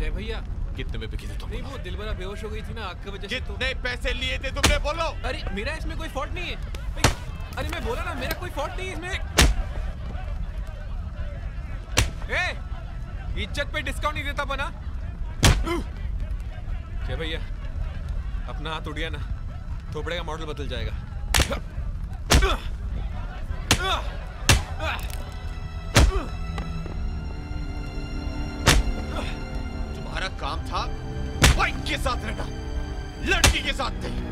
जय भैया। कितने में बिकी थी तुम? नहीं वो दिलबरा बेहोश हो गई थी ना आग की वजह से तो। कितने पैसे लिए थे तुमने? बोलो। अरे मेरा इसमें कोई फॉल्ट नहीं है। अरे मैं बोला ना मेरा कोई फॉल्ट नहीं है इसमें। ए, इज़्ज़त पे डिस्काउंट नहीं देता बना। जय भैया अपना हाथ उड़ गया ना थोपड़े का मॉडल बदल जाएगा। था। वाइफ के साथ रहना लड़की के साथ नहीं।